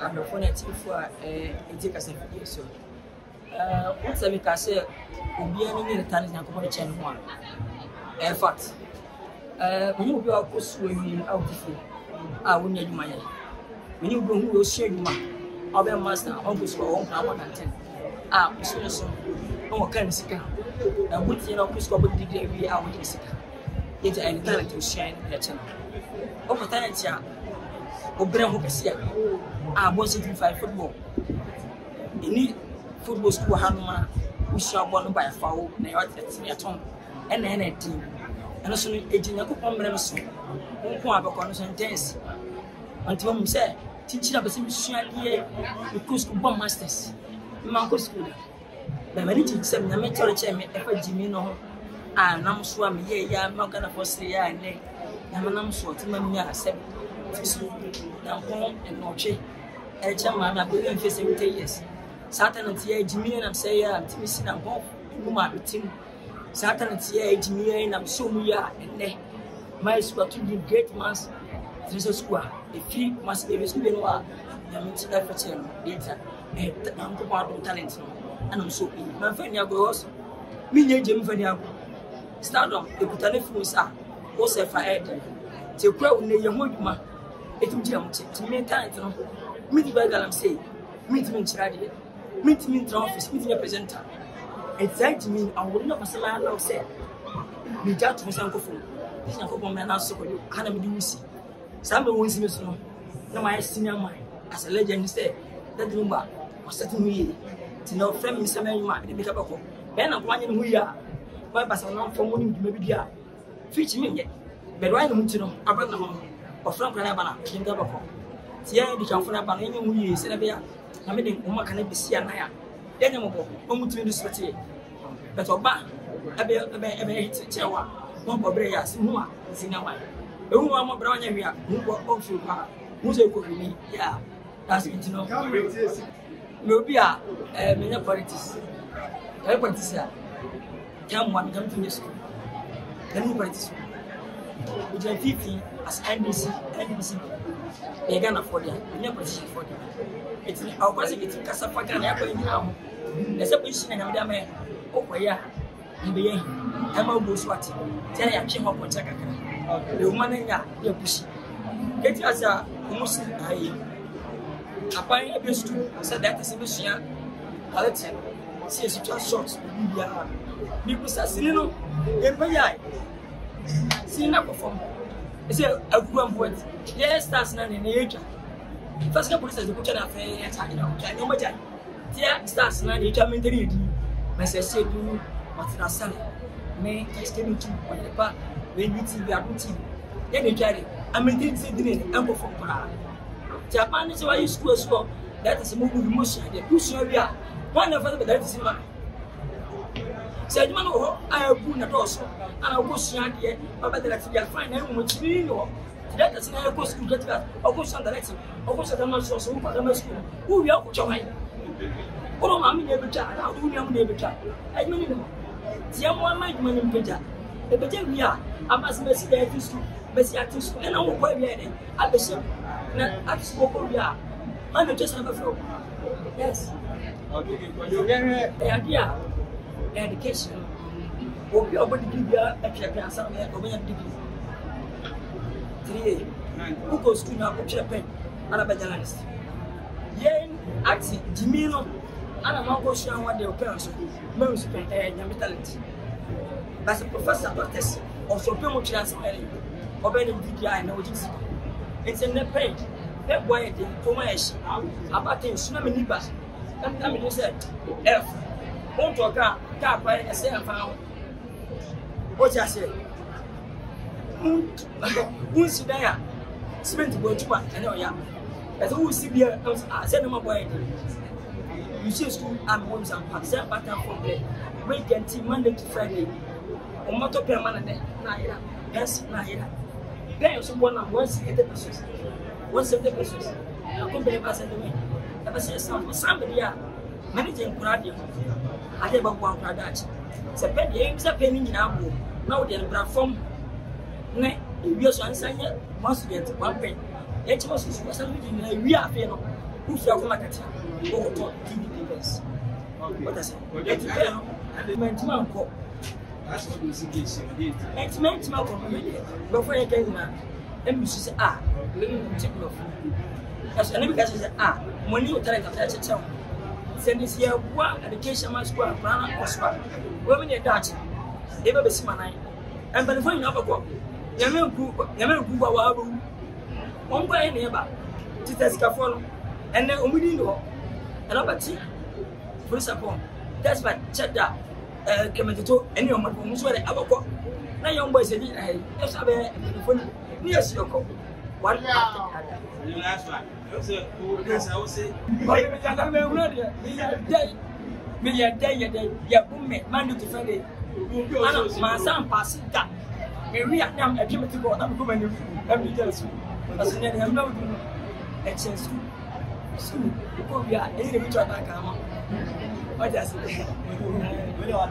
abrɔfo ne atifo a ɛgye kasafidie so wosɛ meka sɛ obiara no nyere ta ne nyankopɔn kyɛn no ho a ɛyɛ fact menyɛ obi a wakɔ suo awie a wodifo a wonya adwuma yɛ menyɛ obi ohu ɔsua adwuma a wobɛyɛ master a ɔnkɔ suo a wɔnkɔ abɔ danten a ɔsua so na wɔka ne sika na wotie na ɔkɔ suo a wɔde digiri awie a wɔde ne sika yɛgye ɛne talent osua ne ɛkyɛ no ɔkɔ talent a obìnrin ho kɛseɛ a bɔ sɛ three five football ɛni football school ha nom a wosua bɔ no by foul na ɛyɛ ɔtɛtɛn yɛtɔn ɛna ɛna ɛdin ɛno so no ɛgye nyankopɔn mmerɛ no so nko abɛkɔ no so intense ɔnti mamu sɛ tikyi na bɛsɛ mesua deɛ mekɔ school bɔ masters mankɔ school da bɛmane kyekyi sɛ nyame tɔre kyɛɛ me ɛfa gyimi no ho a nam so a meyɛɛyɛ a ma ghanafoɔ sereyɛ a nnɛ nyame nam so ɔtema mi a sɛbe fisi dankun nnɔtwe ɛkyɛ maa na abɛwia mfe seventy years saa ta na ti yɛ agyimie nam sɛ yɛ a ntumi si dankun mu ma abeti mu saa ta na ti yɛ agyimie nam sɛ ɔmu yɛ a ɛnɛ maa sukuu ato di great mans tẹsẹ sukuu a efiri kumasi baabi sukuu bi no a nyame ti ɛfɛ kyerɛ no later ɛɛ nankokɔ adum talent no ɛna nso eyi maa nfa ni agorɔ wɔ so mi nye gye mfa ni agorɔ stardom ekuta ne funu sa o sɛ fa ɛɛdɛ te kura wo ne yɛ ho adwuma ɛtumi gyina mo nkyɛn nti meka nte no metumi bɛ galamsey metumi nkyerɛ adeɛ metumi ntena office metumi presenter ɛti saa ntumi awɔde na fasɛm ayɛ alaw sɛ megya to ho sɛ nkɔ fam ɛti nyankopɔn mɛ anaso kɔde ha na mede wusi saa mɛ wɔn nsi mi so no na mayɛ senior man as a legend sɛ dadi mu a ɔsɛte ho yie nti na ɔfrɛ mi nsɛm ɛnyuma mede meka bɛkɔ bɛn na nkɔm anyɛ ne ho yie a wɔn abasa wɔn amfa wɔn ne dwuma bi bi a fiikyi mi nyɛ bɛdɔ ayɛ ne ho ti no abɛn na ho ɔfra nkora no ɛba no a ɛde nkabɛkɔ nti yɛn adutwamfo no ɛba no yɛnyɛ mu yie sɛdɛ bɛyɛ na mede nwoma ka no bɛsi anaya yɛnyɛ mmɔbɔ ɔmutumi no sɛteɛ but ɔba ɛbɛyɛ kyerɛ wo a wọn bọ bẹrẹ yà hu a si na wa ehu wa mo bẹrẹ wọn yẹ hwia hu bọ ọ fi kwa hu sẹ kò hwini yà that's it no mẹ obi a ẹ politics ẹ politics a yà mu a sukuu ẹ politics ogyina mfimfini as ndc ndc yɛ ghana fɔ deɛ ɛnyɛ politician fɔ deɛ ɛti awɔkɔ sɛ ɛti kasa fa ghana yɛ akɔ yɛ nyinaa ho na sɛ politician na nyame dama yɛ ɔkɔ yɛ a ɛbɛyɛ yi ɛma obo so ate ti ayɛ atwe hɔ pɔnkyɛ kakra na ɔmo anan yɛ a yɛ kusi kɛntɛ ase a ɔmo si ayɛ aban ebi so sɛ data sɛ ebesua alɛte sɛ esutwa short obi biara ne kusa sini no ɛbɛyɛ a sini na kɔ fam ɛsɛ aguma mpo ɛti yɛ stars na nɛnɛ yɛ twa fasika polisi ɛdi kutwa na afɛ yɛ ta ɛna kutwa ɛna ɔmɛ gya tia stars na yɛ twa mɛntɛri yɛ di mɛsɛ ɛsɛ du ɔtena sɛlɛ mɛ ɛsɛ mi tu ɔyɛ pa mɛ ɛni ti bi adu ti yɛ na twa de amɛntɛri ti di nɛnɛ ɛnkɔ fam koraa japan ne sɛ wɔayɛ sukuu esu hɔ dɛtɛ sɛ mo gu bi mo sua deɛ mo sua bi a wɔn na fɛsɛ bɛ dɛtɛ sɛ adwuma no wɔ hɔ a agu na dɔɔso ana wokɔ sua adeɛ babɛdɛlɛte deɛ fine na ɛmu kyiri ne wɔ tìdẹ́tà sí náà ẹ̀kọ́ sukùl gẹ́tìgà ọkọ̀ sàn dàrẹ́tì ọkọ̀ sàn dàmà sọ̀ sọ̀ wọ́pọ̀ dàmà sukùl wúwì ọkọ̀ jọ̀ wáyé wọ́n mọ̀ àmì ní ebi twa àná àdúgbò ní àmì ní ebi twa ẹ̀dùnmẹ́ ni nìmọ̀ tìyẹ mọ́ ẹ̀ma ẹ̀dùnmẹ́ ni mpẹ̀jà ẹ̀pẹ̀jẹ̀ wíyà amasi bẹ́sí dẹ́ ẹ̀tì sukùl bẹ́sí ẹ̀tì sukùl ẹ̀nà wọ́n kọ́ ẹ̀bi ẹ̀dẹ́ abẹ́sẹ̀ na ẹ̀tì sukùl kọ́ wíyà ọ̀nà ìjọsìn abẹ́fẹ́ o yẹ́sì. ọ̀dùnkì kọ̀ọ̀dù yẹ́rẹ́. ẹ̀yà díà education obi a ɔbɔ digiri bia ɛtwerɛpɛn ansa na ɔbɛnya digiri three wokɔ sukuu na wotwerɛ pɛn ana bɛ journalist yɛn ati gyimi no ana ma kɔ sua wa de ɔpɛn so mɛn su pɛn ɛɛ nyame talent basi professor doctors ɔsɔ pɛn mu twerɛ ansa na yɛrɛ ɔbɛn ne digiri a ɛna ɔgye sika nti ne pɛn ne bɔ yɛ de kɔma yɛ hyi abate nsona mi nipa ɛna mi ni sɛ ɛf wɔn tɔ kaa kaa kwan ɛsɛ ɛfa ho wɔte aseɛ wunsi dan a simenti bɔ ntuma ɛna ɔya ɛsɛ wusi bia ɛnso a sɛ ɛnum abɔ yɛ de yusie sukuu a mɛ wɔn nsan pa sɛ apata fɔ bɛ wɛgɛnti monday to friday wɔn mɔtɔ pɛrɛn ma na dɛ na ayɛ la bɛnsi na ayɛ la bɛn so bɔ na wɔn si ɛdɛ pesos wɔn si ɛdɛ pesos ɛkɔ bɛn ba sɛ ɛdɛ wɛ ɛbɛ sɛ ɛsan fɔ san bɛ di a mɛ adeɛ bɛboa wo koraa daakye sɛ pɛ deɛ ɛbisa pɛ no nyinaa bɔ na wode no bra fam ne ɛwie e so ansa nyɛ one student one pɛ ɛkyɛma susu wasa no gyina ɛwie afei no wofira wo makata wɔwɔtɔ tv papers wɔta sɛ ɛti pɛ no mantima nkɔ ɛntima ntima kɔ no mɛdeɛ bɛfɔ yɛ ka nyinaa ɛmusu sɛ a ah, mɛmɛ mu ti kurɔfo ɛsɛ ɛne bi ka sɛ sɛ a mɔni wotare nkata ɛkyekyɛ wo sɛ ne sɛ yɛboa education ma school akora no kɔ so a wɔmi ne ɛda akye ɛbɛ bɛsi ma nan mpanimfoɔ nyinaa bɛkɔ yɛmɛ nku bɔ wɔ abɛwu wɔn kɔ yɛ ne ɛba titɛ sikafoɔ no ɛnɛ ɔmo din de hɔ ɛnɛ ɔbɛti polisa pɔn dɛsiba kyɛda ɛɛ eh, kɛmɛtoto ɛne ɔmo ɔmo nso yɛrɛ abɛkɔ na yɛn bɔ ɛsɛ bi ɛɛ ɛsɛ abɛɛ mpanimfoɔ ni ne yɛ si ɔkɔ wɔn mìlíọ̀ dẹ́ yẹ̀dẹ̀ yẹ̀kú mẹ́ mándu ti fẹ́ de ana màá sàn pàṣẹ dà èrí àná ẹ̀kí mi ti bọ̀ ọ̀nà mi kú mẹ́ni ẹ̀mí dẹ̀ sùn ọ̀sùn ní ẹ̀dẹ̀ ẹ̀mí dùn ẹ̀kyẹ̀ sùn sùn kó bíà ẹ̀yìn lè fi tí ọ̀tá kàn án mọ́ ọ̀jà sí.